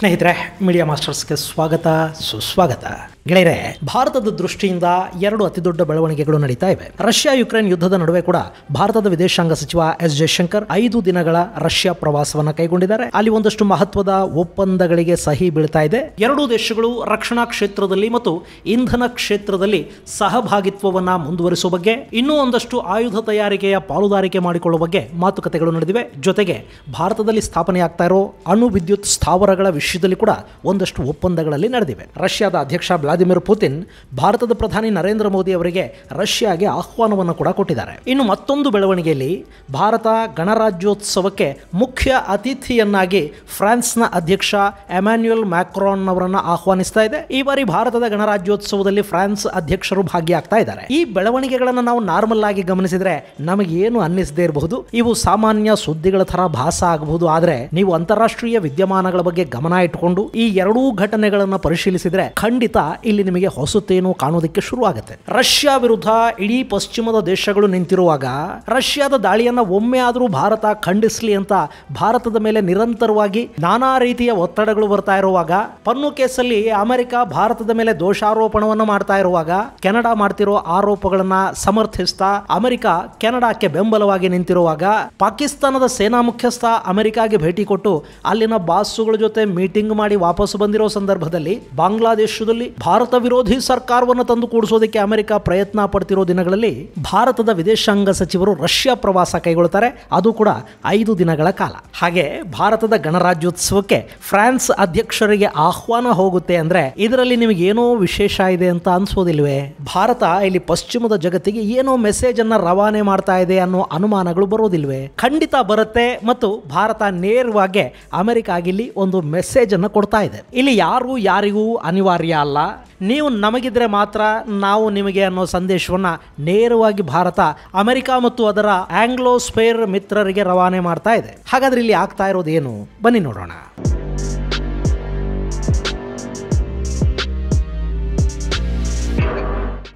ಸ್ನೇಹಿತರೆ ಮೀಡಿಯಾ ಮಾಸ್ಟರ್ಸ್ಗೆ ಸ್ವಾಗತ ಸುಸ್ವಾಗತ ಗೆಳೆಯರೆ, ಭಾರತದ ದೃಷ್ಟಿಯಿಂದ ಎರಡು ಅತಿ ದೊಡ್ಡ ಬೆಳವಣಿಗೆಗಳು ನಡೀತಾ ಇವೆ. ರಷ್ಯಾ ಯುಕ್ರೇನ್ ಯುದ್ಧದ ನಡುವೆ ಕೂಡ ಭಾರತದ ವಿದೇಶಾಂಗ ಸಚಿವ ಎಸ್ ಜಯಶಂಕರ್ ಐದು ದಿನಗಳ ರಷ್ಯಾ ಪ್ರವಾಸವನ್ನ ಕೈಗೊಂಡಿದ್ದಾರೆ. ಅಲ್ಲಿ ಒಂದಷ್ಟು ಮಹತ್ವದ ಒಪ್ಪಂದಗಳಿಗೆ ಸಹಿ ಬೀಳ್ತಾ ಇದೆ. ಎರಡೂ ದೇಶಗಳು ರಕ್ಷಣಾ ಕ್ಷೇತ್ರದಲ್ಲಿ ಮತ್ತು ಇಂಧನ ಕ್ಷೇತ್ರದಲ್ಲಿ ಸಹಭಾಗಿತ್ವವನ್ನ ಮುಂದುವರಿಸುವ ಬಗ್ಗೆ, ಇನ್ನೂ ಒಂದಷ್ಟು ಆಯುಧ ತಯಾರಿಕೆಯ ಪಾಲುದಾರಿಕೆ ಮಾಡಿಕೊಳ್ಳುವ ಬಗ್ಗೆ ಮಾತುಕತೆಗಳು ನಡೆದಿವೆ. ಜೊತೆಗೆ ಭಾರತದಲ್ಲಿ ಸ್ಥಾಪನೆಯಾಗ್ತಾ ಇರೋ ಅಣು ವಿದ್ಯುತ್ ಸ್ಥಾವರಗಳ ವಿಷಯದಲ್ಲಿ ಕೂಡ ಒಂದಷ್ಟು ಒಪ್ಪಂದಗಳಲ್ಲಿ ನಡೆದಿವೆ. ರಷ್ಯಾದ ಅಧ್ಯಕ್ಷ ವ್ಲಾದಿಮಿರ್ ಪುತಿನ್ ಭಾರತದ ಪ್ರಧಾನಿ ನರೇಂದ್ರ ಮೋದಿ ಅವರಿಗೆ ರಷ್ಯಾಗೆ ಆಹ್ವಾನವನ್ನು ಕೂಡ ಕೊಟ್ಟಿದ್ದಾರೆ. ಇನ್ನು ಮತ್ತೊಂದು ಬೆಳವಣಿಗೆಯಲ್ಲಿ ಭಾರತ ಗಣರಾಜ್ಯೋತ್ಸವಕ್ಕೆ ಮುಖ್ಯ ಅತಿಥಿಯನ್ನಾಗಿ ಫ್ರಾನ್ಸ್ನ ಅಧ್ಯಕ್ಷ ಎಮ್ಯಾನ್ಯುಯಲ್ ಮ್ಯಾಕ್ರಾನ್ ಅವರನ್ನು ಆಹ್ವಾನಿಸ್ತಾ ಇದೆ. ಈ ಬಾರಿ ಭಾರತದ ಗಣರಾಜ್ಯೋತ್ಸವದಲ್ಲಿ ಫ್ರಾನ್ಸ್ ಅಧ್ಯಕ್ಷರು ಭಾಗಿಯಾಗ್ತಾ ಇದ್ದಾರೆ. ಈ ಬೆಳವಣಿಗೆಗಳನ್ನು ನಾವು ನಾರ್ಮಲ್ ಆಗಿ ಗಮನಿಸಿದ್ರೆ ನಮಗೆ ಏನು ಅನ್ನಿಸದೇ ಇರಬಹುದು. ಇವು ಸಾಮಾನ್ಯ ಸುದ್ದಿಗಳ ತರ ಭಾಸ ಆಗಬಹುದು. ಆದರೆ ನೀವು ಅಂತಾರಾಷ್ಟ್ರೀಯ ವಿದ್ಯಮಾನಗಳ ಬಗ್ಗೆ ಗಮನ ಇಟ್ಟುಕೊಂಡು ಈ ಎರಡೂ ಘಟನೆಗಳನ್ನು ಪರಿಶೀಲಿಸಿದ್ರೆ ಖಂಡಿತ ಇಲ್ಲಿ ನಿಮಗೆ ಹೊಸತೇನು ಕಾಣೋದಕ್ಕೆ ಶುರುವಾಗುತ್ತೆ. ರಷ್ಯಾ ವಿರುದ್ಧ ಇಡೀ ಪಶ್ಚಿಮದ ದೇಶಗಳು ನಿಂತಿರುವಾಗ ರಷ್ಯಾದ ದಾಳಿಯನ್ನ ಒಮ್ಮೆ ಆದರೂ ಭಾರತ ಖಂಡಿಸಲಿ ಅಂತ ಭಾರತದ ಮೇಲೆ ನಿರಂತರವಾಗಿ ನಾನಾ ರೀತಿಯ ಒತ್ತಡಗಳು ಬರ್ತಾ ಇರುವಾಗ, ಪನ್ನು ಕೇಸಲ್ಲಿ ಅಮೆರಿಕ ಭಾರತದ ಮೇಲೆ ದೋಷಾರೋಪಣವನ್ನು ಮಾಡ್ತಾ ಇರುವಾಗ, ಕೆನಡಾ ಮಾಡ್ತಿರೋ ಆರೋಪಗಳನ್ನ ಸಮರ್ಥಿಸ್ತಾ ಅಮೆರಿಕ ಕೆನಡಾಕ್ಕೆ ಬೆಂಬಲವಾಗಿ ನಿಂತಿರುವಾಗ, ಪಾಕಿಸ್ತಾನದ ಸೇನಾ ಮುಖ್ಯಸ್ಥ ಅಮೆರಿಕಾಗೆ ಭೇಟಿ ಕೊಟ್ಟು ಅಲ್ಲಿನ ಬಾಸುಗಳ ಜೊತೆ ಮೀಟಿಂಗ್ ಮಾಡಿ ವಾಪಸ್ ಬಂದಿರೋ ಸಂದರ್ಭದಲ್ಲಿ ಬಾಂಗ್ಲಾದೇಶದಲ್ಲಿ ಭಾರತ ವಿರೋಧಿ ಸರ್ಕಾರವನ್ನು ತಂದು ಕೂಡಿಸೋದಕ್ಕೆ ಅಮೆರಿಕ ಪ್ರಯತ್ನ ಪಡ್ತಿರೋ ದಿನಗಳಲ್ಲಿ ಭಾರತದ ವಿದೇಶಾಂಗ ಸಚಿವರು ರಷ್ಯಾ ಪ್ರವಾಸ ಕೈಗೊಳ್ತಾರೆ. ಅದು ಕೂಡ ಐದು ದಿನಗಳ ಕಾಲ. ಹಾಗೆ ಭಾರತದ ಗಣರಾಜ್ಯೋತ್ಸವಕ್ಕೆ ಫ್ರಾನ್ಸ್ ಅಧ್ಯಕ್ಷರಿಗೆ ಆಹ್ವಾನ ಹೋಗುತ್ತೆ ಅಂದ್ರೆ ಇದರಲ್ಲಿ ನಿಮಗೆ ಏನೋ ವಿಶೇಷ ಇದೆ ಅಂತ ಅನ್ಸೋದಿಲ್ವೇ? ಭಾರತ ಇಲ್ಲಿ ಪಶ್ಚಿಮದ ಜಗತ್ತಿಗೆ ಏನೋ ಮೆಸೇಜ್ ಅನ್ನ ರವಾನೆ ಮಾಡ್ತಾ ಇದೆ ಅನ್ನೋ ಅನುಮಾನಗಳು ಬರೋದಿಲ್ವೇ? ಖಂಡಿತ ಬರುತ್ತೆ ಮತ್ತು ಭಾರತ ನೇರವಾಗಿ ಅಮೆರಿಕಾಗಿಲ್ಲಿ ಒಂದು ಮೆಸೇಜ್ ಅನ್ನು ಕೊಡ್ತಾ ಇದೆ. ಇಲ್ಲಿ ಯಾರು ಯಾರಿಗೂ ಅನಿವಾರ್ಯ ಅಲ್ಲ. ನೀವು ನಮಗಿದ್ರೆ ಮಾತ್ರ ನಾವು ನಿಮಗೆ ಅನ್ನೋ ಸಂದೇಶವನ್ನ ನೇರವಾಗಿ ಭಾರತ, ಅಮೆರಿಕ ಮತ್ತು ಅದರ ಆಂಗ್ಲೋ ಸ್ಪೇರ್ ಮಿತ್ರರಿಗೆ ರವಾನೆ ಮಾಡ್ತಾ ಇದೆ. ಹಾಗಾದ್ರೆ ಇಲ್ಲಿ ಆಗ್ತಾ ಇರೋದೇನು? ಬನ್ನಿ ನೋಡೋಣ.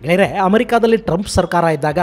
ಗೆಳೆಯರೆ ಅಮೆರಿಕಾದಲ್ಲಿ ಟ್ರಂಪ್ ಸರ್ಕಾರ ಇದ್ದಾಗ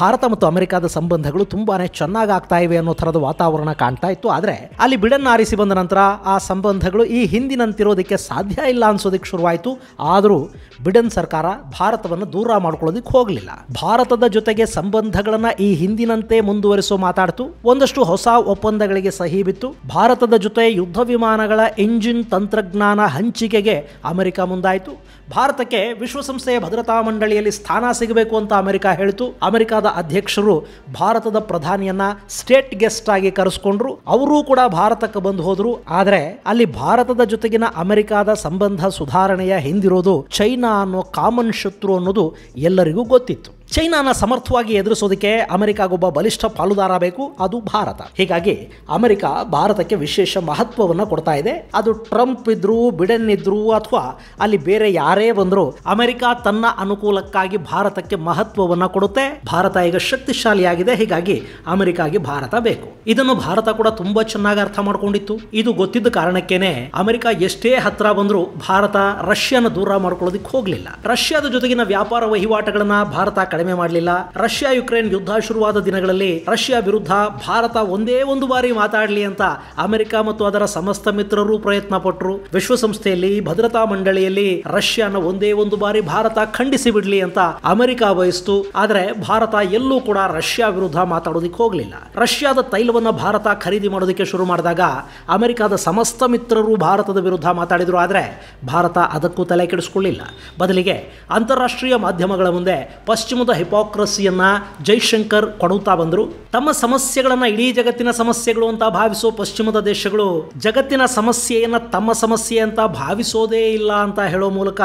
ಭಾರತ ಮತ್ತು ಅಮೆರಿಕಾದ ಸಂಬಂಧಗಳು ತುಂಬಾನೇ ಚೆನ್ನಾಗಿ ಆಗ್ತಾ ಇವೆ ಅನ್ನೋ ಥರದ ವಾತಾವರಣ ಕಾಣ್ತಾ ಇತ್ತು. ಆದರೆ ಅಲ್ಲಿ ಬಿಡನ್ ಆರಿಸಿ ಬಂದ ನಂತರ ಆ ಸಂಬಂಧಗಳು ಈ ಹಿಂದಿನಂತಿರೋದಕ್ಕೆ ಸಾಧ್ಯ ಇಲ್ಲ ಅನ್ಸೋದಕ್ಕೆ ಶುರುವಾಯಿತು. ಆದರೂ ಬಿಡನ್ ಸರ್ಕಾರ ಭಾರತವನ್ನು ದೂರ ಮಾಡ್ಕೊಳ್ಳೋದಕ್ಕೆ ಹೋಗಲಿಲ್ಲ. ಭಾರತದ ಜೊತೆಗೆ ಸಂಬಂಧಗಳನ್ನು ಈ ಹಿಂದಿನಂತೆ ಮುಂದುವರಿಸೋ ಮಾತಾಡ್ತು. ಒಂದಷ್ಟು ಹೊಸ ಒಪ್ಪಂದಗಳಿಗೆ ಸಹಿ ಬಿತ್ತು. ಭಾರತದ ಜೊತೆ ಯುದ್ಧ ವಿಮಾನಗಳ ಇಂಜಿನ್ ತಂತ್ರಜ್ಞಾನ ಹಂಚಿಕೆಗೆ ಅಮೆರಿಕ ಮುಂದಾಯಿತು. ಭಾರತಕ್ಕೆ ವಿಶ್ವಸಂಸ್ಥೆಯ ಭದ್ರತಾ ಮಂಡಳಿಯಲ್ಲಿ ಸ್ಥಾನ ಸಿಗಬೇಕು ಅಂತ ಅಮೆರಿಕ ಹೇಳ್ತು. ಅಮೆರಿಕದ ಅಧ್ಯಕ್ಷರು ಭಾರತದ ಪ್ರಧಾನಿಯನ್ನ ಸ್ಟೇಟ್ ಗೆಸ್ಟ್ ಆಗಿ ಕರೆಸ್ಕೊಂಡ್ರು. ಅವರೂ ಕೂಡ ಭಾರತಕ್ಕೆ ಬಂದು ಹೋದ್ರು. ಆದರೆ ಅಲ್ಲಿ ಭಾರತದ ಜೊತೆಗಿನ ಅಮೆರಿಕದ ಸಂಬಂಧ ಸುಧಾರಣೆಯ ಹಿಂದಿರೋದು ಚೈನಾ ಅನ್ನೋ ಕಾಮನ್ ಶತ್ರು ಅನ್ನೋದು ಎಲ್ಲರಿಗೂ ಗೊತ್ತಿತ್ತು. ಚೈನಾನ ಸಮರ್ಥವಾಗಿ ಎದುರಿಸೋದಕ್ಕೆ ಅಮೆರಿಕಾಗೊಬ್ಬ ಬಲಿಷ್ಠ ಪಾಲುದಾರ ಬೇಕು, ಅದು ಭಾರತ. ಹೀಗಾಗಿ ಅಮೆರಿಕ ಭಾರತಕ್ಕೆ ವಿಶೇಷ ಮಹತ್ವವನ್ನು ಕೊಡ್ತಾ ಇದೆ. ಅದು ಟ್ರಂಪ್ ಇದ್ರು, ಬಿಡೆನ್ ಇದ್ರು, ಅಥವಾ ಅಲ್ಲಿ ಬೇರೆ ಯಾರೇ ಬಂದ್ರು ಅಮೆರಿಕ ತನ್ನ ಅನುಕೂಲಕ್ಕಾಗಿ ಭಾರತಕ್ಕೆ ಮಹತ್ವವನ್ನು ಕೊಡುತ್ತೆ. ಭಾರತ ಈಗ ಶಕ್ತಿಶಾಲಿಯಾಗಿದೆ, ಹೀಗಾಗಿ ಅಮೆರಿಕಾಗೆ ಭಾರತ ಬೇಕು. ಇದನ್ನು ಭಾರತ ಕೂಡ ತುಂಬಾ ಚೆನ್ನಾಗಿ ಅರ್ಥ ಮಾಡ್ಕೊಂಡಿತ್ತು. ಇದು ಗೊತ್ತಿದ್ದ ಕಾರಣಕ್ಕೇನೆ ಅಮೆರಿಕ ಎಷ್ಟೇ ಹತ್ರ ಬಂದ್ರು ಭಾರತ ರಷ್ಯಾನ ದೂರ ಮಾಡ್ಕೊಳ್ಳೋದಕ್ಕೆ ಹೋಗ್ಲಿಲ್ಲ. ರಷ್ಯಾದ ಜೊತೆಗಿನ ವ್ಯಾಪಾರ ವಹಿವಾಟುಗಳನ್ನ ಭಾರತ ಮಾಡಲಿಲ್ಲ. ರಷ್ಯಾ ಯುಕ್ರೇನ್ ಯುದ್ಧ ಶುರುವಾದ ದಿನಗಳಲ್ಲಿ ರಷ್ಯಾ ವಿರುದ್ಧ ಭಾರತ ಒಂದೇ ಒಂದು ಬಾರಿ ಮಾತಾಡಲಿ ಅಂತ ಅಮೆರಿಕ ಮತ್ತು ಅದರ ಸಮಸ್ತ ಮಿತ್ರರು ಪ್ರಯತ್ನ ಪಟ್ಟರು ವಿಶ್ವಸಂಸ್ಥೆಯಲ್ಲಿ, ಭದ್ರತಾ ಮಂಡಳಿಯಲ್ಲಿ ರಷ್ಯಾನ ಒಂದೇ ಒಂದು ಬಾರಿ ಭಾರತ ಖಂಡಿಸಿ ಬಿಡ್ಲಿ ಅಂತ ಅಮೆರಿಕ ಬಯಸ್ತು. ಆದರೆ ಭಾರತ ಎಲ್ಲೂ ಕೂಡ ರಷ್ಯಾ ವಿರುದ್ಧ ಮಾತಾಡೋದಿಕ್ಕೆ ಹೋಗಲಿಲ್ಲ. ರಷ್ಯಾದ ತೈಲವನ್ನ ಭಾರತ ಖರೀದಿ ಮಾಡೋದಕ್ಕೆ ಶುರು ಮಾಡಿದಾಗ ಅಮೆರಿಕದ ಸಮಸ್ತ ಮಿತ್ರರು ಭಾರತದ ವಿರುದ್ಧ ಮಾತಾಡಿದ್ರು. ಆದರೆ ಭಾರತ ಅದಕ್ಕೂ ತಲೆ ಕೆಡಿಸ್ಕೊಳ್ಳಿಲ್ಲ. ಬದಲಿಗೆ ಅಂತಾರಾಷ್ಟ್ರೀಯ ಮಾಧ್ಯಮಗಳ ಮುಂದೆ ಪಶ್ಚಿಮದ ಹಿಪಾಕ್ರಸಿಯನ್ನ ಜೈಶಂಕರ್ ಕೊಡುತ್ತಾ ಬಂದರು. ತಮ್ಮ ಸಮಸ್ಯೆಗಳನ್ನು ಇಡೀ ಜಗತ್ತಿನ ಸಮಸ್ಯೆಗಳು ಅಂತ ಭಾವಿಸೋ ಪಶ್ಚಿಮದ ದೇಶಗಳು ಜಗತ್ತಿನ ಸಮಸ್ಯೆಯನ್ನ ತಮ್ಮ ಸಮಸ್ಯೆ ಅಂತ ಭಾವಿಸೋದೇ ಇಲ್ಲ ಅಂತ ಹೇಳೋ ಮೂಲಕ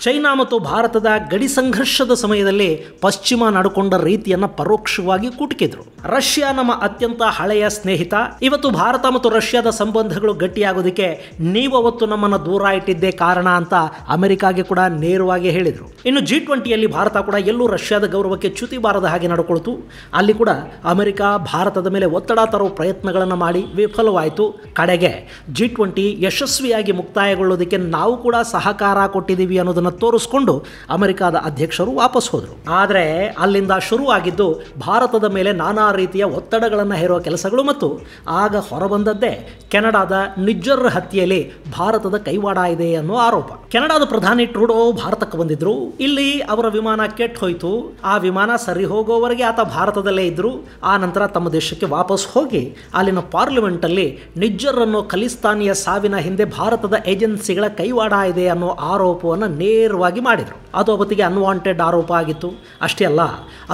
ಚೈನಾ ಮತ್ತು ಭಾರತದ ಗಡಿ ಸಂಘರ್ಷದ ಸಮಯದಲ್ಲಿ ಪಶ್ಚಿಮ ನಡ್ಕೊಂಡ ರೀತಿಯನ್ನ ಪರೋಕ್ಷವಾಗಿ ಕುಟುಕಿದ್ರು. ರಷ್ಯಾ ನಮ್ಮ ಅತ್ಯಂತ ಹಳೆಯ ಸ್ನೇಹಿತ. ಇವತ್ತು ಭಾರತ ಮತ್ತು ರಷ್ಯಾದ ಸಂಬಂಧಗಳು ಗಟ್ಟಿಯಾಗೋದಕ್ಕೆ ನೀವು ಅವತ್ತು ನಮ್ಮನ್ನು ದೂರ ಇಟ್ಟಿದ್ದೇ ಕಾರಣ ಅಂತ ಅಮೆರಿಕಾಗೆ ಕೂಡ ನೇರವಾಗಿ ಹೇಳಿದರು. ಇನ್ನು ಜಿ ಟ್ವೆಂಟಿಯಲ್ಲಿ ಭಾರತ ಕೂಡ ಎಲ್ಲೂ ರಷ್ಯಾದ ಆಸ್ಟ್ರೇಲಿಯಾದ ಗೌರವಕ್ಕೆ ಚ್ಯುತಿ ಬಾರದ ಹಾಗೆ ನಡ್ಕೊಳ್ತು. ಅಲ್ಲಿ ಕೂಡ ಅಮೆರಿಕ, ಭಾರತದ ಮೇಲೆ ಒತ್ತಡ ತರುವ ಪ್ರಯತ್ನಗಳನ್ನು ಮಾಡಿ ವಿಫಲವಾಯಿತು. ಕಡೆಗೆ ಜಿ ಟ್ವೆಂಟಿ ಯಶಸ್ವಿಯಾಗಿ ಮುಕ್ತಾಯಗೊಳ್ಳೋದಕ್ಕೆ ನಾವು ಕೂಡ ಸಹಕಾರ ಕೊಟ್ಟಿದ್ದೀವಿ ಅನ್ನೋದನ್ನು ತೋರಿಸ್ಕೊಂಡು ಅಮೆರಿಕಾದ ಅಧ್ಯಕ್ಷರು ವಾಪಸ್ ಹೋದರು. ಆದರೆ ಅಲ್ಲಿಂದ ಶುರುವಾಗಿದ್ದು ಭಾರತದ ಮೇಲೆ ನಾನಾ ರೀತಿಯ ಒತ್ತಡಗಳನ್ನು ಹೇರುವ ಕೆಲಸಗಳು ಮತ್ತು ಆಗ ಹೊರಬಂದದ್ದೇ ಕೆನಡಾದ ನಿಜ್ಜರ್ ಹತ್ಯೆಯಲ್ಲಿ ಭಾರತದ ಕೈವಾಡ ಇದೆ ಅನ್ನೋ ಆರೋಪ. ಕೆನಡಾದ ಪ್ರಧಾನಿ ಟ್ರೂಡೋ ಭಾರತಕ್ಕೆ ಬಂದಿದ್ರು. ಇಲ್ಲಿ ಅವರ ವಿಮಾನ ಕೆಟ್ಟ ಹೋಯಿತು. ಆ ವಿಮಾನ ಸರಿ ಹೋಗೋವರೆಗೆ ಆತ ಭಾರತದಲ್ಲೇ ಇದ್ದರು. ಆ ನಂತರ ತಮ್ಮ ದೇಶಕ್ಕೆ ವಾಪಸ್ ಹೋಗಿ ಅಲ್ಲಿನ ಪಾರ್ಲಿಮೆಂಟಲ್ಲಿ ನಿಜ್ಜರ್ ಅನ್ನೋ ಖಲಿಸ್ತಾನಿಯ ಸಾವಿನ ಹಿಂದೆ ಭಾರತದ ಏಜೆನ್ಸಿಗಳ ಕೈವಾಡ ಇದೆ ಅನ್ನೋ ಆರೋಪವನ್ನು ನೇರವಾಗಿ ಮಾಡಿದರು. ಅದು ಅವತ್ತಿಗೆ ಅನ್ವಾಂಟೆಡ್ ಆರೋಪ ಆಗಿತ್ತು. ಅಷ್ಟೇ ಅಲ್ಲ,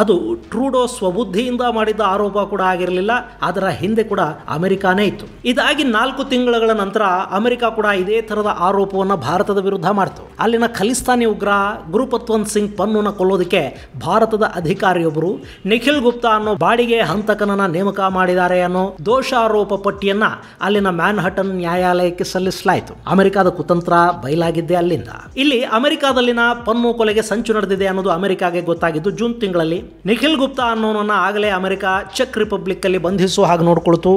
ಅದು ಟ್ರೂಡೋ ಸ್ವಬುದ್ಧಿಯಿಂದ ಮಾಡಿದ ಆರೋಪ ಕೂಡ ಆಗಿರಲಿಲ್ಲ. ಅದರ ಹಿಂದೆ ಕೂಡ ಅಮೆರಿಕಾನೇ ಇತ್ತು. ಇದಾಗಿ ನಾಲ್ಕು ತಿಂಗಳ ನಂತರ ಅಮೆರಿಕ ಕೂಡ ಇದೇ ಥರದ ಆರೋಪವನ್ನು ಭಾರತದ ವಿರುದ್ಧ ಮಾಡ್ತು. ಅಲ್ಲಿನ ಖಲಿಸ್ತಾನಿ ಉಗ್ರ ಗುರುಪತ್ವಂತ್ ಸಿಂಗ್ ಪನ್ನುನ ಕೊಲ್ಲೋದಕ್ಕೆ ಭಾರತದ ಅಧಿಕಾರಿಯೊಬ್ಬರು ನಿಖಿಲ್ ಗುಪ್ತಾ ಅನ್ನೋ ಬಾಡಿಗೆ ಹಂತಕನನ್ನ ನೇಮಕ ಮಾಡಿದ್ದಾರೆ ಅನ್ನೋ ದೋಷಾರೋಪ ಪಟ್ಟಿಯನ್ನ ಅಲ್ಲಿನ ಮ್ಯಾನ್ಹಟನ್ ನ್ಯಾಯಾಲಯಕ್ಕೆ ಸಲ್ಲಿಸಲಾಯಿತು. ಅಮೆರಿಕದ ಕುತಂತ್ರ ಬಯಲಾಗಿದ್ದೆ ಅಲ್ಲಿಂದ. ಇಲ್ಲಿ ಅಮೆರಿಕಾದಲ್ಲಿನ ಪನ್ನು ಕೊಲೆಗೆ ಸಂಚು ನಡೆದಿದೆ ಅನ್ನೋದು ಅಮೆರಿಕಾಗೆ ಗೊತ್ತಾಗಿದ್ದು ಜೂನ್ ತಿಂಗಳಲ್ಲಿ ನಿಖಿಲ್ ಗುಪ್ತಾ ಅನ್ನೋನನ್ನ ಆಗಲೇ ಅಮೆರಿಕ ಚೆಕ್ ರಿಪಬ್ಲಿಕ್ ಅಲ್ಲಿ ಬಂಧಿಸುವ ಹಾಗೆ ನೋಡ್ಕೊಳ್ತು.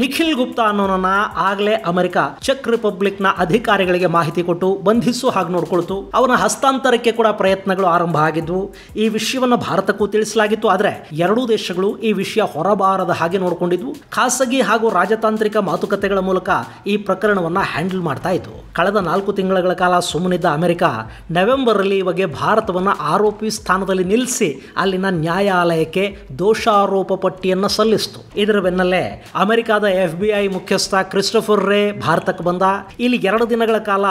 ನಿಖಿಲ್ ಗುಪ್ತಾ ಅನ್ನೋನನ್ನ ಆಗಲೇ ಅಮೆರಿಕ, ಚೆಕ್ ರಿಪಬ್ಲಿಕ್ನ ಅಧಿಕಾರಿಗಳಿಗೆ ಮಾಹಿತಿ ಕೊಟ್ಟು ಬಂಧಿಸು ಹಾಗೆ ನೋಡ್ಕೊಳ್ತು. ಅವನ ಹಸ್ತಾಂತರಕ್ಕೆ ಕೂಡ ಪ್ರಯತ್ನಗಳು ಆರಂಭ ಆಗಿದ್ವು. ಈ ವಿಷಯವನ್ನು ಭಾರತಕ್ಕೂ ತಿಳಿಸಲಾಗಿತ್ತು. ಆದರೆ ಎರಡೂ ದೇಶಗಳು ಈ ವಿಷಯ ಹೊರಬಾರದ ಹಾಗೆ ನೋಡಿಕೊಂಡಿದ್ವು. ಖಾಸಗಿ ಹಾಗೂ ರಾಜತಾಂತ್ರಿಕ ಮಾತುಕತೆಗಳ ಮೂಲಕ ಈ ಪ್ರಕರಣವನ್ನ ಹ್ಯಾಂಡಲ್ ಮಾಡ್ತಾ ಇತ್ತು. ಕಳೆದ ನಾಲ್ಕು ತಿಂಗಳ ಕಾಲ ಸುಮ್ಮನಿದ್ದ ಅಮೆರಿಕ ನವೆಂಬರ್ ಅಲ್ಲಿ ಈ ಬಗ್ಗೆ ಭಾರತವನ್ನ ಆರೋಪಿ ಸ್ಥಾನದಲ್ಲಿ ನಿಲ್ಲಿಸಿ ಅಲ್ಲಿನ ನ್ಯಾಯಾಲಯಕ್ಕೆ ದೋಷಾರೋಪ ಪಟ್ಟಿಯನ್ನು ಸಲ್ಲಿಸಿತು. ಇದರ ಬೆನ್ನಲ್ಲೇ ಅಮೆರಿಕದ ಎಫ್ ಬಿ ಐ ಮುಖ್ಯಸ್ಥ ಕ್ರಿಸ್ಟೋಫರ್ ರೇ ಭಾರತಕ್ಕೆ ಬಂದ. ಇಲ್ಲಿ ಎರಡು ದಿನಗಳ ಕಾಲ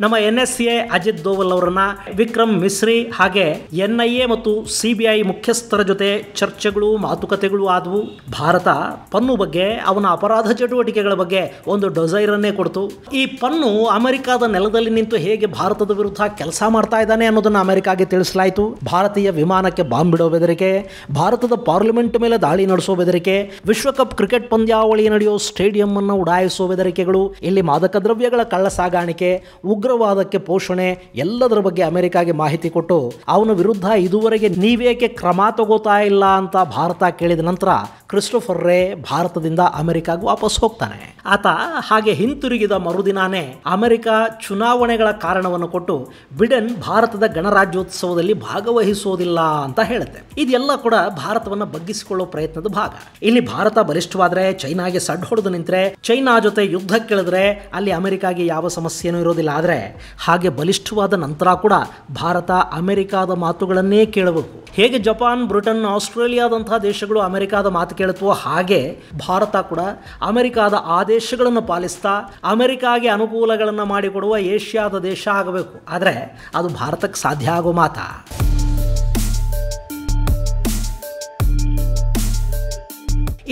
ನಮ್ಮ N S A Ajit Doval ಅವರನ್ನ ವಿಕ್ರಮ್ ಮಿಸ್ರಿ ಹಾಗೆ ಎನ್ ಐ ಎ ಮತ್ತು ಸಿಬಿಐ ಮುಖ್ಯಸ್ಥರ ಜೊತೆ ಚರ್ಚೆಗಳು, ಮಾತುಕತೆಗಳು ಆದವು. ಭಾರತ ಪನ್ನು ಬಗ್ಗೆ, ಅವನ ಅಪರಾಧ ಚಟುವಟಿಕೆಗಳ ಬಗ್ಗೆ ಒಂದು ಡೊಸೈರನ್ನೇ ಕೊಡ್ತು. ಈ ಪನ್ನು ಅಮೆರಿಕದ ನೆಲದಲ್ಲಿ ನಿಂತು ಹೇಗೆ ಭಾರತದ ವಿರುದ್ಧ ಕೆಲಸ ಮಾಡ್ತಾ ಇದ್ದಾನೆ ಅನ್ನೋದನ್ನ ಅಮೆರಿಕಾಗೆ ತಿಳಿಸಲಾಯಿತು. ಭಾರತೀಯ ವಿಮಾನಕ್ಕೆ ಬಾಂಬ್ ಬಿಡೋ ಬೆದರಿಕೆ, ಭಾರತದ ಪಾರ್ಲಿಮೆಂಟ್ ಮೇಲೆ ದಾಳಿ ನಡೆಸೋ ಬೆದರಿಕೆ, ವಿಶ್ವಕಪ್ ಕ್ರಿಕೆಟ್ ಪಂದ್ಯಾವಳಿ ನಡೆಯೋ ಸ್ಟೇಡಿಯಂ ಅನ್ನು ಉಡಾಯಿಸುವ ಬೆದರಿಕೆಗಳು, ಇಲ್ಲಿ ಮಾದಕ ದ್ರವ್ಯಗಳ ಕಳ್ಳ ಸಾಗಾಣಿಕೆ ಉಗ್ರವಾದಕ್ಕೆ ಪೋಷಣೆ, ಎಲ್ಲದರ ಬಗ್ಗೆ ಅಮೆರಿಕಾಗೆ ಮಾಹಿತಿ ಕೊಟ್ಟು, ಅವನ ವಿರುದ್ಧ ಇದುವರೆಗೆ ನೀವೇಕೆ ಕ್ರಮ ತಗೋತಾ ಇಲ್ಲ ಅಂತ ಭಾರತ ಕೇಳಿದ ನಂತರ ಕ್ರಿಸ್ಟೋಫರ್ ರೇ ಭಾರತದಿಂದ ಅಮೆರಿಕಾಗೆ ವಾಪಸ್ ಹೋಗ್ತಾನೆ. ಆತ ಹಾಗೆ ಹಿಂತಿರುಗಿದ ಮರುದಿನಾನೇ ಅಮೆರಿಕ ಚುನಾವಣೆಗಳ ಕಾರಣವನ್ನು ಕೊಟ್ಟು ಬಿಡೆನ್ ಭಾರತದ ಗಣರಾಜ್ಯೋತ್ಸವದಲ್ಲಿ ಭಾಗವಹಿಸೋದಿಲ್ಲ ಅಂತ ಹೇಳುತ್ತೆ. ಇದೆಲ್ಲ ಕೂಡ ಭಾರತವನ್ನು ಬಗ್ಗಿಸಿಕೊಳ್ಳೋ ಪ್ರಯತ್ನದ ಭಾಗ. ಇಲ್ಲಿ ಭಾರತ ಬಲಿಷ್ಠವಾದ್ರೆ ಚೈನಾಗೆ ಸಡ್ ಹೊಡೆದು ನಿಂತ್ರೆ, ಚೈನಾ ಜೊತೆ ಯುದ್ಧಕ್ಕಿಳಿದ್ರೆ ಅಲ್ಲಿ ಅಮೆರಿಕಾಗೆ ಯಾವ ಸಮಸ್ಯೆನೂ ಇರೋದಿಲ್ಲ. ಆದರೆ ಹಾಗೆ ಬಲಿಷ್ಠವಾದ ನಂತರ ಕೂಡ ಭಾರತ ಅಮೆರಿಕಾದ ಮಾತುಗಳನ್ನೇ ಕೇಳಬೇಕು. ಹೇಗೆ ಜಪಾನ್, ಬ್ರಿಟನ್, ಆಸ್ಟ್ರೇಲಿಯಾದಂತಹ ದೇಶಗಳು ಅಮೆರಿಕಾದ ಮಾತು ಕೇಳುತ್ತವೋ ಹಾಗೆ ಭಾರತ ಕೂಡ ಅಮೆರಿಕಾದ ಆದೇಶಗಳನ್ನು ಪಾಲಿಸ್ತಾ ಅಮೆರಿಕಾಗೆ ಅನುಕೂಲಗಳನ್ನು ಮಾಡಿಕೊಡುವ ಏಷ್ಯಾದ ದೇಶ ಆಗಬೇಕು. ಆದರೆ ಅದು ಭಾರತಕ್ಕೆ ಸಾಧ್ಯ ಆಗೋ ಮಾತಾ?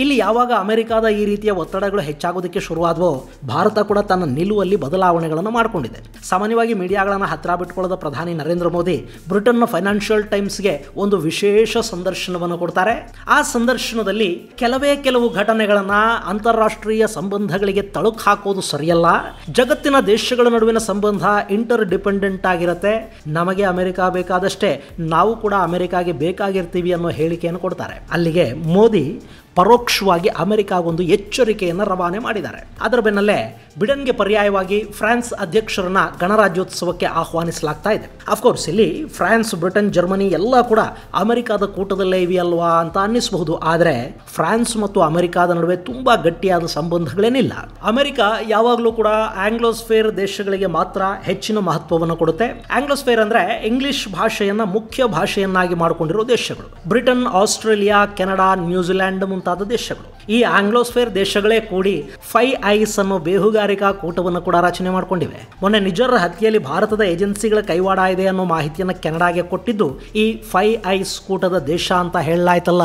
ಇಲ್ಲಿ ಯಾವಾಗ ಅಮೆರಿಕಾದ ಈ ರೀತಿಯ ಒತ್ತಡಗಳು ಹೆಚ್ಚಾಗೋದಕ್ಕೆ ಶುರುವಾದವೋ, ಭಾರತ ಕೂಡ ತನ್ನ ನಿಲುವಲ್ಲಿ ಬದಲಾವಣೆಗಳನ್ನು ಮಾಡಿಕೊಂಡಿದೆ. ಸಾಮಾನ್ಯವಾಗಿ ಮೀಡಿಯಾಗಳನ್ನು ಹತ್ತಿರ ಬಿಟ್ಕೊಳ್ಳೋದ ಪ್ರಧಾನಿ ನರೇಂದ್ರ ಮೋದಿ, ಬ್ರಿಟನ್ನ ಫೈನಾನ್ಷಿಯಲ್ ಟೈಮ್ಸ್ಗೆ ಒಂದು ವಿಶೇಷ ಸಂದರ್ಶನವನ್ನು ಕೊಡ್ತಾರೆ. ಆ ಸಂದರ್ಶನದಲ್ಲಿ ಕೆಲವೇ ಕೆಲವು ಘಟನೆಗಳನ್ನು ಅಂತಾರಾಷ್ಟ್ರೀಯ ಸಂಬಂಧಗಳಿಗೆ ತಳುಕು ಹಾಕೋದು ಸರಿಯಲ್ಲ. ಜಗತ್ತಿನ ದೇಶಗಳ ನಡುವಿನ ಸಂಬಂಧ ಇಂಟರ್ ಡಿಪೆಂಡೆಂಟ್ ಆಗಿರುತ್ತೆ. ನಮಗೆ ಅಮೆರಿಕ ಬೇಕಾದಷ್ಟೇ, ನಾವು ಕೂಡ ಅಮೆರಿಕಾಗೆ ಬೇಕಾಗಿರ್ತೀವಿ ಅನ್ನೋ ಹೇಳಿಕೆಯನ್ನು ಕೊಡ್ತಾರೆ. ಅಲ್ಲಿಗೆ ಮೋದಿ ಪರೋಕ್ಷವಾಗಿ ಅಮೆರಿಕಾಗೊಂದು ಎಚ್ಚರಿಕೆಯನ್ನು ರವಾನೆ ಮಾಡಿದ್ದಾರೆ. ಅದರ ಬೆನ್ನಲ್ಲೇ ಬಿಡನ್ಗೆ ಪರ್ಯಾಯವಾಗಿ ಫ್ರಾನ್ಸ್ ಅಧ್ಯಕ್ಷರನ್ನ ಗಣರಾಜ್ಯೋತ್ಸವಕ್ಕೆ ಆಹ್ವಾನಿಸಲಾಗ್ತಾ ಇದೆ. ಅಫ್ಕೋರ್ಸ್ ಇಲ್ಲಿ ಫ್ರಾನ್ಸ್, ಬ್ರಿಟನ್, ಜರ್ಮನಿ ಎಲ್ಲ ಕೂಡ ಅಮೆರಿಕಾದ ಕೂಟದಲ್ಲೇ ಇವೆಯಲ್ವಾ ಅಂತ ಅನ್ನಿಸಬಹುದು. ಆದರೆ ಫ್ರಾನ್ಸ್ ಮತ್ತು ಅಮೆರಿಕಾದ ನಡುವೆ ತುಂಬಾ ಗಟ್ಟಿಯಾದ ಸಂಬಂಧಗಳೇನಿಲ್ಲ. ಅಮೆರಿಕ ಯಾವಾಗಲೂ ಕೂಡ ಆಂಗ್ಲೋಸ್ಫೇರ್ ದೇಶಗಳಿಗೆ ಮಾತ್ರ ಹೆಚ್ಚಿನ ಮಹತ್ವವನ್ನು ಕೊಡುತ್ತೆ. ಆಂಗ್ಲೋಸ್ಫೇರ್ ಅಂದ್ರೆ ಇಂಗ್ಲಿಷ್ ಭಾಷೆಯನ್ನ ಮುಖ್ಯ ಭಾಷೆಯನ್ನಾಗಿ ಮಾಡಿಕೊಂಡಿರುವ ದೇಶಗಳು. ಬ್ರಿಟನ್, ಆಸ್ಟ್ರೇಲಿಯಾ, ಕೆನಡಾ ನ್ಯೂಜಿಲೆಂಡ್ ಮುಂತಾದ ದೇಶಗಳು. ಈ ಆಂಗ್ಲೋಸ್ಫೇರ್ ದೇಶಗಳೇ ಕೂಡಿ ಫೈ ಐಸ್ ಅನ್ನೋ ಬೇಹುಗಾರಿಕಾ ಕೂಟವನ್ನು ಕೂಡ ರಚನೆ ಮಾಡಿಕೊಂಡಿವೆ. ಮೊನ್ನೆ ನಿಜರ ಹತ್ಯೆಯಲ್ಲಿ ಭಾರತದ ಏಜೆನ್ಸಿಗಳ ಕೈವಾಡ ಇದೆ ಅನ್ನೋ ಮಾಹಿತಿಯನ್ನು ಕೆನಡಾಗೆ ಕೊಟ್ಟಿದ್ದು ಈ ಫೈ ಐಸ್ ಕೂಟದ ದೇಶ ಅಂತ ಹೇಳಲಾಯ್ತಲ್ಲ.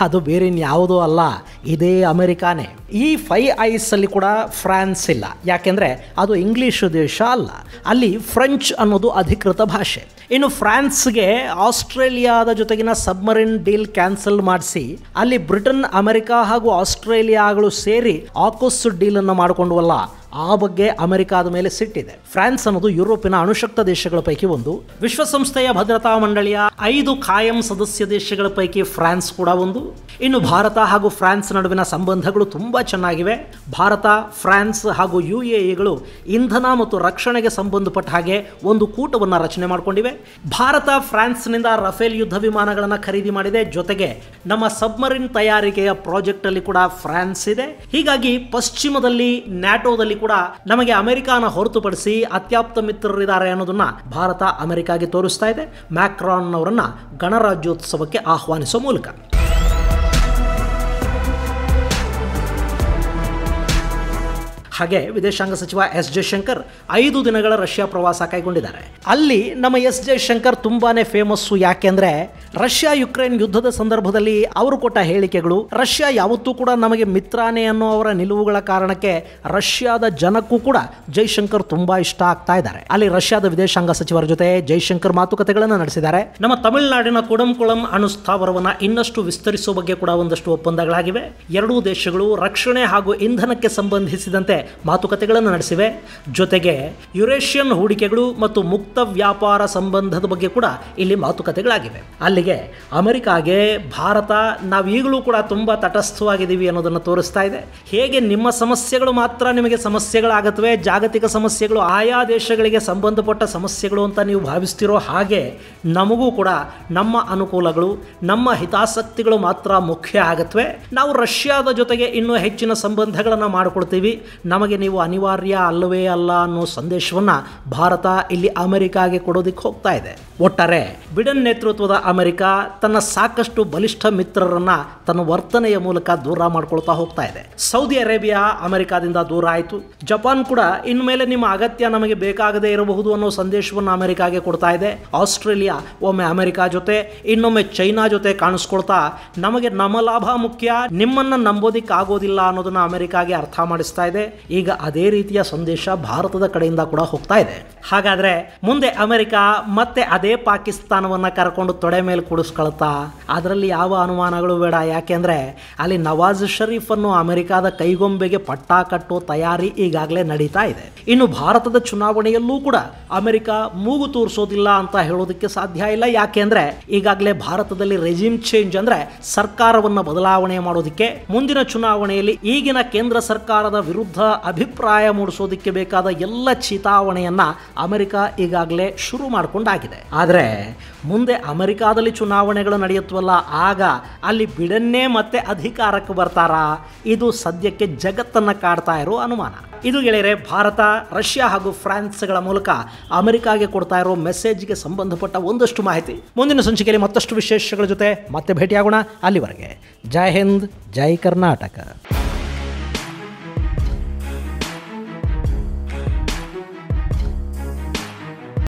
ಅದು ಬೇರೆ ಇನ್ಯಾವುದೂ ಅಲ್ಲ. ಇದೇ ಅಮೆರಿಕಾನೇ. ಈ ಫೈ ಐಸಲ್ಲಿ ಕೂಡ ಫ್ರಾನ್ಸ್ ಇಲ್ಲ. ಯಾಕೆಂದರೆ ಅದು ಇಂಗ್ಲೀಷ್ ದೇಶ ಅಲ್ಲ. ಅಲ್ಲಿ ಫ್ರೆಂಚ್ ಅನ್ನೋದು ಅಧಿಕೃತ ಭಾಷೆ. ಇನ್ನು ಫ್ರಾನ್ಸ್ಗೆ ಆಸ್ಟ್ರೇಲಿಯಾದ ಜೊತೆಗಿನ ಸಬ್ಮರಿನ್ ಡೀಲ್ ಕ್ಯಾನ್ಸಲ್ ಮಾಡಿಸಿ, ಅಲ್ಲಿ ಬ್ರಿಟನ್, ಅಮೆರಿಕ ಹಾಗೂ ಆಸ್ಟ್ರೇಲಿಯಾಗಳು ಸೇರಿ ಆಕೋಸ್ ಡೀಲನ್ನು ಮಾಡಿಕೊಂಡವಲ್ಲ. ಆ ಬಗ್ಗೆ ಅಮೆರಿಕಾದ ಮೇಲೆ ಸಿಟ್ಟಿದೆ. ಫ್ರಾನ್ಸ್ ಅನ್ನೋದು ಯುರೋಪಿನ ಅಣುಶಕ್ತ ದೇಶಗಳ ಪೈಕಿ ಒಂದು. ವಿಶ್ವಸಂಸ್ಥೆಯ ಭದ್ರತಾ ಮಂಡಳಿಯ ಐದು ಕಾಯಂ ಸದಸ್ಯ ದೇಶಗಳ ಪೈಕಿ ಫ್ರಾನ್ಸ್ ಕೂಡ ಒಂದು. ಇನ್ನು ಭಾರತ ಹಾಗೂ ಫ್ರಾನ್ಸ್ ನಡುವಿನ ಸಂಬಂಧಗಳು ತುಂಬಾ ಚೆನ್ನಾಗಿವೆ. ಭಾರತ, ಫ್ರಾನ್ಸ್ ಹಾಗೂ ಯು ಎ ಎಗಳು ಇಂಧನ ಮತ್ತು ರಕ್ಷಣೆಗೆ ಸಂಬಂಧಪಟ್ಟ ಹಾಗೆ ಒಂದು ಕೂಟವನ್ನು ರಚನೆ ಮಾಡಿಕೊಂಡಿವೆ. ಭಾರತ, ಫ್ರಾನ್ಸ್ನಿಂದ ರಫೇಲ್ ಯುದ್ಧ ವಿಮಾನಗಳನ್ನು ಖರೀದಿ ಮಾಡಿದೆ. ಜೊತೆಗೆ ನಮ್ಮ ಸಬ್ಮರಿನ್ ತಯಾರಿಕೆಯ ಪ್ರಾಜೆಕ್ಟ್ ಅಲ್ಲಿ ಕೂಡ ಫ್ರಾನ್ಸ್ ಇದೆ. ಹೀಗಾಗಿ ಪಶ್ಚಿಮದಲ್ಲಿ, ನ್ಯಾಟೋದಲ್ಲಿ ಕೂಡ ನಮಗೆ ಅಮೆರಿಕಾನ ಹೊರತುಪಡಿಸಿ ಅತ್ಯಾಪ್ತ ಮಿತ್ರರಿದ್ದಾರೆ ಅನ್ನೋದನ್ನ ಭಾರತ ಅಮೆರಿಕಾಗೆ ತೋರಿಸ್ತಾ ಇದೆ. ಮ್ಯಾಕ್ರಾನ್ ಅವರನ್ನ ಗಣರಾಜ್ಯೋತ್ಸವಕ್ಕೆ ಆಹ್ವಾನಿಸುವ ಮೂಲಕ. ಹಾಗೆ ವಿದೇಶಾಂಗ ಸಚಿವ ಎಸ್ ಜಯಶಂಕರ್ ಐದು ದಿನಗಳ ರಷ್ಯಾ ಪ್ರವಾಸ ಕೈಗೊಂಡಿದ್ದಾರೆ. ಅಲ್ಲಿ ನಮ್ಮ ಎಸ್ ಜಯಶಂಕರ್ ತುಂಬಾನೇ ಫೇಮಸ್ಸು ಯಾಕೆಂದ್ರೆ ರಷ್ಯಾ ಯುಕ್ರೇನ್ ಯುದ್ಧದ ಸಂದರ್ಭದಲ್ಲಿ ಅವರು ಕೊಟ್ಟ ಹೇಳಿಕೆಗಳು ರಷ್ಯಾ ಯಾವತ್ತೂ ಕೂಡ ನಮಗೆ ಮಿತ್ರಾನೆ ಅನ್ನೋ ಅವರ ನಿಲುವುಗಳ ಕಾರಣಕ್ಕೆ ರಷ್ಯಾದ ಜನಕ್ಕೂ ಕೂಡ ಜೈಶಂಕರ್ ತುಂಬಾ ಇಷ್ಟ ಆಗ್ತಾ ಇದ್ದಾರೆ. ಅಲ್ಲಿ ರಷ್ಯಾದ ವಿದೇಶಾಂಗ ಸಚಿವರ ಜೊತೆ ಜೈಶಂಕರ್ ಮಾತುಕತೆಗಳನ್ನು ನಡೆಸಿದ್ದಾರೆ. ನಮ್ಮ ತಮಿಳುನಾಡಿನ ಕುಡಂಕುಳಂ ಅಣುಸ್ಥಾವರವನ್ನು ಇನ್ನಷ್ಟು ವಿಸ್ತರಿಸುವ ಬಗ್ಗೆ ಕೂಡ ಒಂದಷ್ಟು ಒಪ್ಪಂದಗಳಾಗಿವೆ. ಎರಡೂ ದೇಶಗಳು ರಕ್ಷಣೆ ಹಾಗೂ ಇಂಧನಕ್ಕೆ ಸಂಬಂಧಿಸಿದಂತೆ ಮಾತುಕತೆಗಳನ್ನು ನಡೆಸಿವೆ. ಜೊತೆಗೆ ಯುರೇಷಿಯನ್ ಹೂಡಿಕೆಗಳು ಮತ್ತು ಮುಕ್ತ ವ್ಯಾಪಾರ ಸಂಬಂಧದ ಬಗ್ಗೆ ಕೂಡ ಇಲ್ಲಿ ಮಾತುಕತೆಗಳಾಗಿವೆ. ಅಲ್ಲಿಗೆ ಅಮೆರಿಕಾಗೆ ಭಾರತ ನಾವೀಗಲೂ ಕೂಡ ತುಂಬ ತಟಸ್ಥವಾಗಿದ್ದೀವಿ ಅನ್ನೋದನ್ನು ತೋರಿಸ್ತಾ ಇದೆ. ಹೇಗೆ ನಿಮ್ಮ ಸಮಸ್ಯೆಗಳು ಮಾತ್ರ ನಿಮಗೆ ಸಮಸ್ಯೆಗಳಾಗತ್ವೆ, ಜಾಗತಿಕ ಸಮಸ್ಯೆಗಳು ಆಯಾ ದೇಶಗಳಿಗೆ ಸಂಬಂಧಪಟ್ಟ ಸಮಸ್ಯೆಗಳು ಅಂತ ನೀವು ಭಾವಿಸ್ತಿರೋ ಹಾಗೆ ನಮಗೂ ಕೂಡ ನಮ್ಮ ಅನುಕೂಲಗಳು, ನಮ್ಮ ಹಿತಾಸಕ್ತಿಗಳು ಮಾತ್ರ ಮುಖ್ಯ ಆಗತ್ವೆ. ನಾವು ರಷ್ಯಾದ ಜೊತೆಗೆ ಇನ್ನೂ ಹೆಚ್ಚಿನ ಸಂಬಂಧಗಳನ್ನು ಮಾಡಿಕೊಡ್ತೀವಿ ನಮಗೆ ನೀವು ಅನಿವಾರ್ಯ ಅಲ್ಲವೇ ಅಲ್ಲ ಅನ್ನೋ ಸಂದೇಶವನ್ನು ಭಾರತ ಇಲ್ಲಿ ಅಮೆರಿಕಾಗೆ ಕೊಡೋದಕ್ಕೆ ಹೋಗ್ತಾ ಇದೆ. ಒಟ್ಟಾರೆ ಬಿಡನ್ ನೇತೃತ್ವದ ಅಮೆರಿಕ ತನ್ನ ಸಾಕಷ್ಟು ಬಲಿಷ್ಠ ಮಿತ್ರರನ್ನ ತನ್ನ ವರ್ತನೆಯ ಮೂಲಕ ದೂರ ಮಾಡ್ಕೊಳ್ತಾ ಹೋಗ್ತಾ ಇದೆ. ಸೌದಿ ಅರೇಬಿಯಾ ಅಮೆರಿಕಾದಿಂದ ದೂರ ಆಯಿತು. ಜಪಾನ್ ಕೂಡ ಇನ್ಮೇಲೆ ನಿಮ್ಮ ಅಗತ್ಯ ನಮಗೆ ಬೇಕಾಗದೇ ಇರಬಹುದು ಅನ್ನೋ ಸಂದೇಶವನ್ನು ಅಮೆರಿಕಾಗೆ ಕೊಡ್ತಾ ಇದೆ. ಆಸ್ಟ್ರೇಲಿಯಾ ಒಮ್ಮೆ ಅಮೆರಿಕ ಜೊತೆ, ಇನ್ನೊಮ್ಮೆ ಚೈನಾ ಜೊತೆ ಕಾಣಿಸ್ಕೊಳ್ತಾ ನಮಗೆ ನಮ್ಮ ಲಾಭ ಮುಖ್ಯ, ನಿಮ್ಮನ್ನ ನಂಬೋದಿಕ್ಕೆ ಆಗೋದಿಲ್ಲ ಅನ್ನೋದನ್ನ ಅಮೆರಿಕಾಗೆ ಅರ್ಥ ಮಾಡಿಸ್ತಾ ಇದೆ. ಈಗ ಅದೇ ರೀತಿಯ ಸಂದೇಶ ಭಾರತದ ಕಡೆಯಿಂದ ಕೂಡ ಹೋಗ್ತಾ ಇದೆ. ಹಾಗಾದ್ರೆ ಮುಂದೆ ಅಮೆರಿಕ, ಮತ್ತೆ ಅದೇ ಪಾಕಿಸ್ತಾನವನ್ನ ಕರ್ಕೊಂಡು ತೊಡೆ ಮೇಲೆ ಕೂಡಿಸ್ಕೊಳ್ತಾ, ಅದರಲ್ಲಿ ಯಾವ ಅನುಮಾನಗಳು ಬೇಡ? ಯಾಕೆಂದ್ರೆ ಅಲ್ಲಿ ನವಾಜ್ ಷರೀಫ್ ಅನ್ನು ಅಮೆರಿಕಾದ ಕೈಗೊಂಬೆಗೆ ಪಟ್ಟ ಕಟ್ಟೋ ತಯಾರಿ ಈಗಾಗಲೇ ನಡೀತಾ ಇದೆ. ಇನ್ನು ಭಾರತದ ಚುನಾವಣೆಯಲ್ಲೂ ಕೂಡ ಅಮೆರಿಕ ಮೂಗು ತೋರಿಸೋದಿಲ್ಲ ಅಂತ ಹೇಳೋದಕ್ಕೆ ಸಾಧ್ಯ ಇಲ್ಲ. ಯಾಕೆಂದ್ರೆ ಈಗಾಗಲೇ ಭಾರತದಲ್ಲಿ ರೆಜಿಮ್ ಚೇಂಜ್ ಅಂದ್ರೆ ಸರ್ಕಾರವನ್ನು ಬದಲಾವಣೆ ಮಾಡೋದಕ್ಕೆ ಮುಂದಿನ ಚುನಾವಣೆಯಲ್ಲಿ ಈಗಿನ ಕೇಂದ್ರ ಸರ್ಕಾರದ ವಿರುದ್ಧ ಅಭಿಪ್ರಾಯ ಮೂಡಿಸೋದಕ್ಕೆ ಬೇಕಾದ ಎಲ್ಲ ಚಿತಾವಣೆಯನ್ನ ಅಮೆರಿಕ ಈಗಾಗಲೇ ಶುರು ಮಾಡಿಕೊಂಡಾಗಿದೆ. ಆದರೆ ಮುಂದೆ ಅಮೆರಿಕಾದಲ್ಲಿ ಚುನಾವಣೆಗಳು ನಡೆಯುತ್ತವಲ್ಲ, ಆಗ ಅಲ್ಲಿ ಬಿಡನ್ನೇ ಮತ್ತೆ ಅಧಿಕಾರಕ್ಕೆ ಬರ್ತಾರಾ? ಇದು ಸದ್ಯಕ್ಕೆ ಜಗತ್ತನ್ನ ಕಾಡ್ತಾ ಇರೋ ಅನುಮಾನ. ಇದು ಗೆಳೆಯರೆ, ಭಾರತ, ರಷ್ಯಾ ಹಾಗೂ ಫ್ರಾನ್ಸ್ಗಳ ಮೂಲಕ ಅಮೆರಿಕಾಗೆ ಕೊಡ್ತಾ ಇರೋ ಮೆಸೇಜ್ಗೆ ಸಂಬಂಧಪಟ್ಟ ಒಂದಷ್ಟು ಮಾಹಿತಿ. ಮುಂದಿನ ಸಂಚಿಕೆಯಲ್ಲಿ ಮತ್ತಷ್ಟು ವಿಶೇಷಗಳ ಜೊತೆ ಮತ್ತೆ ಭೇಟಿಯಾಗೋಣ ಅಲ್ಲಿವರೆಗೆ. ಜೈ ಹಿಂದ್, ಜೈ ಕರ್ನಾಟಕ.